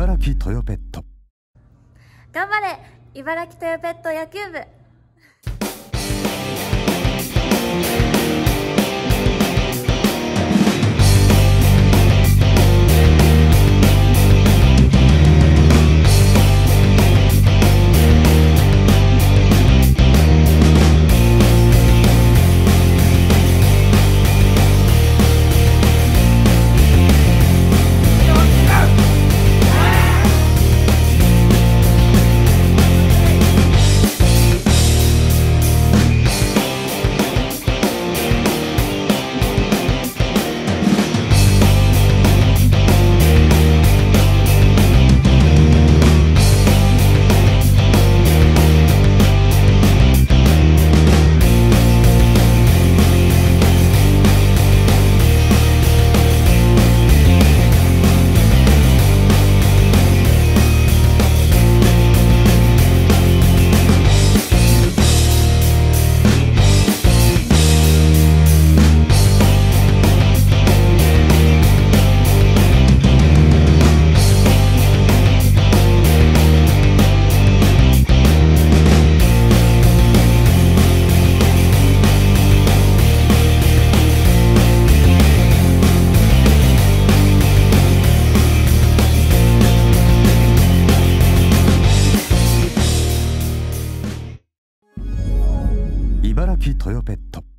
茨城トヨペット。頑張れ茨城トヨペット野球部。茨城トヨペット。